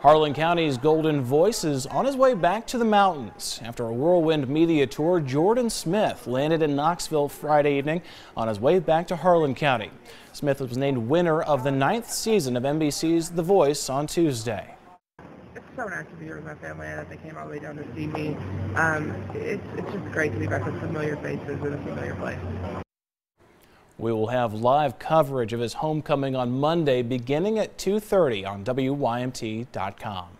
Harlan County's Golden Voice is on his way back to the mountains. After a whirlwind media tour, Jordan Smith landed in Knoxville Friday evening on his way back to Harlan County. Smith was named winner of the ninth season of NBC's The Voice on Tuesday. It's so nice to be here with my family and that they came all the way down to see me. Um, it's, it's just great to be back with familiar faces in a familiar place. We will have live coverage of his homecoming on Monday beginning at 2.30 on WYMT.com.